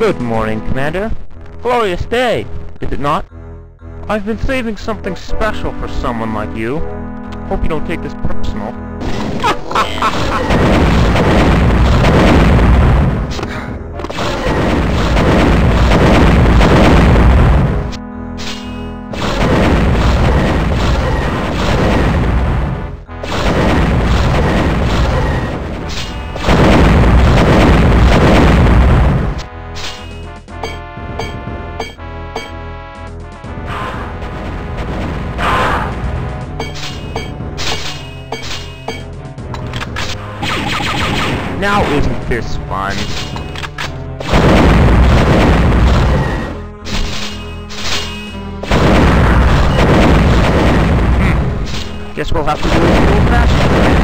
Good morning, Commander. Glorious day, is it not? I've been saving something special for someone like you. Hope you don't take this personal. Now isn't this fun? Hmm. Guess we'll have to do it the old-fashioned way.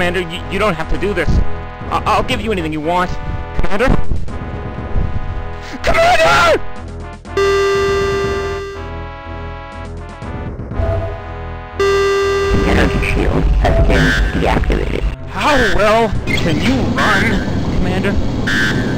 Commander, you, you don't have to do this. I I'll give you anything you want. Commander? Commander! Energy shield has been deactivated. How well can you run, Commander?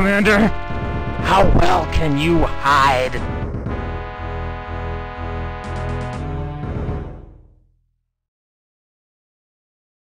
Commander, how well can you hide?